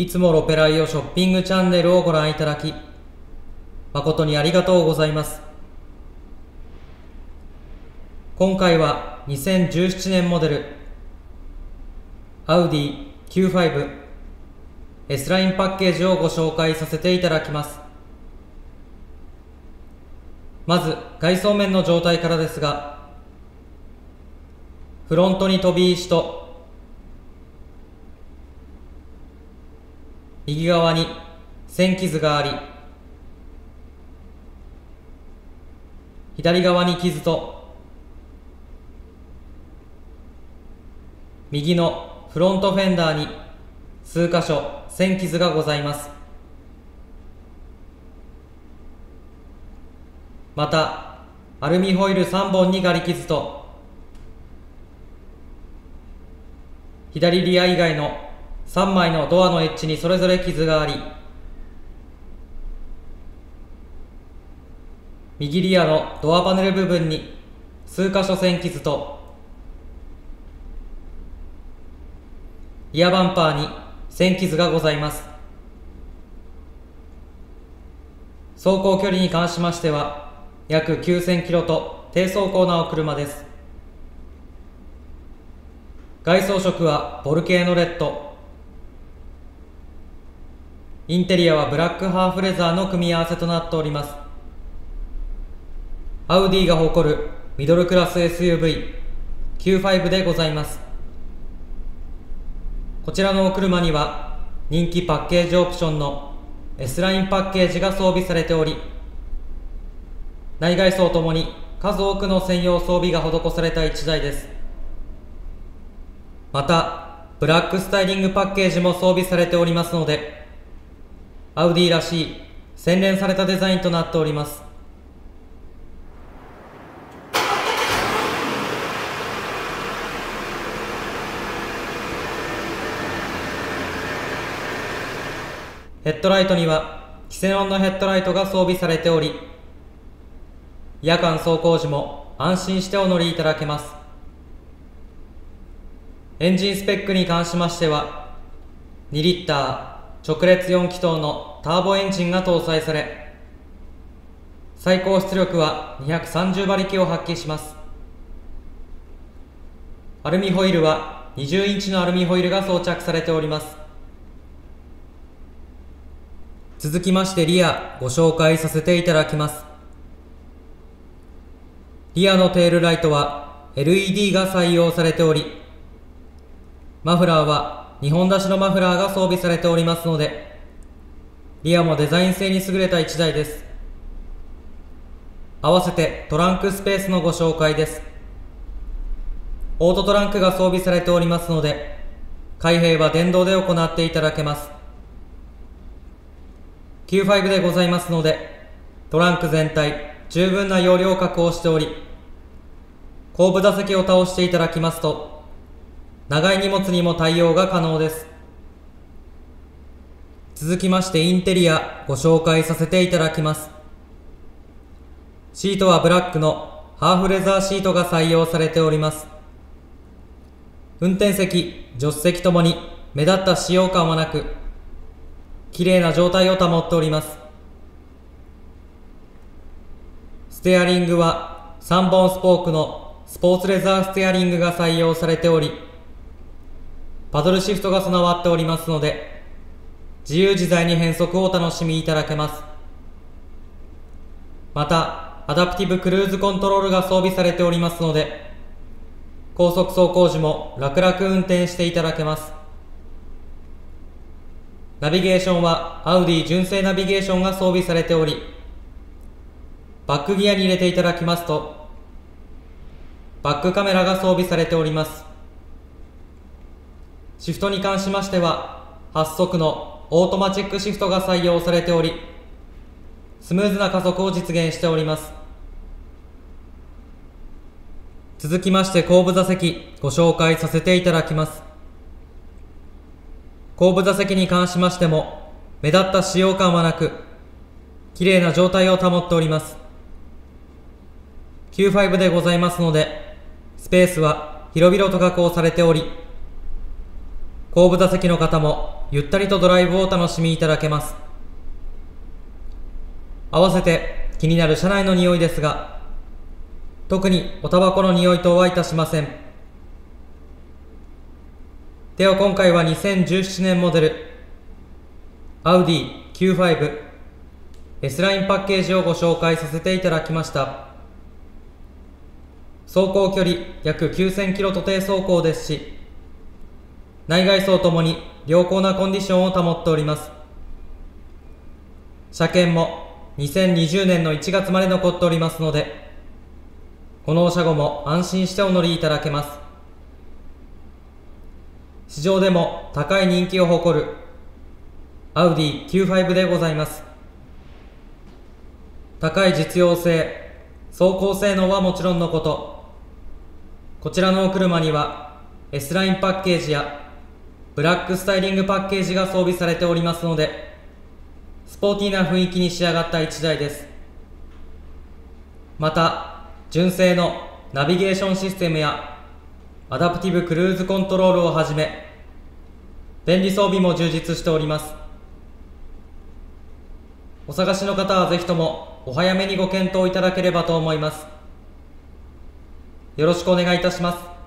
いつもロペライオショッピングチャンネルをご覧いただき、誠にありがとうございます。今回は2017年モデル、アウディ Q5 S ラインパッケージをご紹介させていただきます。まず外装面の状態からですが、フロントに飛び石と、右側に線傷があり、左側に傷と、右のフロントフェンダーに数箇所線傷がございます。また、アルミホイル3本にガリ傷と、左リア以外の3枚のドアのエッジにそれぞれ傷があり、右リアのドアパネル部分に数箇所線傷と、リアバンパーに線傷がございます。走行距離に関しましては、約9000キロと低走行なお車です。外装色はボルケーノレッド。インテリアはブラックハーフレザーの組み合わせとなっております。アウディが誇るミドルクラス SUV Q5 でございます。こちらのお車には人気パッケージオプションの S ラインパッケージが装備されており、内外装ともに数多くの専用装備が施された1台です。また、ブラックスタイリングパッケージも装備されておりますので、アウディらしい洗練されたデザインとなっております。ヘッドライトにはキセノンのヘッドライトが装備されており、夜間走行時も安心してお乗りいただけます。エンジンスペックに関しましては、2リッター直列4気筒のターボエンジンが搭載され、最高出力は230馬力を発揮します。アルミホイルは20インチのアルミホイルが装着されております。続きましてリアご紹介させていただきます。リアのテールライトは LED が採用されており、マフラーは2本出しのマフラーが装備されておりますので、リアもデザイン性に優れた1台です。合わせてトランクスペースのご紹介です。オートトランクが装備されておりますので、開閉は電動で行っていただけます。Q5 でございますので、トランク全体十分な容量を確保しており、後部座席を倒していただきますと、長い荷物にも対応が可能です。続きましてインテリアご紹介させていただきます。シートはブラックのハーフレザーシートが採用されております。運転席、助手席ともに目立った使用感はなく、綺麗な状態を保っております。ステアリングは3本スポークのスポーツレザーステアリングが採用されており、パドルシフトが備わっておりますので、自由自在に変速をお楽しみいただけます。また、アダプティブクルーズコントロールが装備されておりますので、高速走行時も楽々運転していただけます。ナビゲーションはアウディ純正ナビゲーションが装備されており、バックギアに入れていただきますと、バックカメラが装備されております。シフトに関しましては、8速のオートマチックシフトが採用されており、スムーズな加速を実現しております。続きまして後部座席ご紹介させていただきます。後部座席に関しましても目立った使用感はなく、綺麗な状態を保っております。Q5 でございますので、スペースは広々と確保されており、後部座席の方もゆったりとドライブをお楽しみいただけます。合わせて気になる車内の匂いですが特におタバコの匂いとはいたしません。では今回は2017年モデルアウディ Q5 S ラインパッケージをご紹介させていただきました。走行距離約9000キロと低走行ですし内外装ともに良好なコンディションを保っております。車検も2020年の1月まで残っておりますのでこの車後も安心してお乗りいただけます。市場でも高い人気を誇るアウディ Q5 でございます。高い実用性走行性能はもちろんのことこちらのお車には S ラインパッケージやブラックスタイリングパッケージが装備されておりますのでスポーティーな雰囲気に仕上がった1台です。また純正のナビゲーションシステムやアダプティブクルーズコントロールをはじめ便利装備も充実しております。お探しの方はぜひともお早めにご検討いただければと思います。よろしくお願いいたします。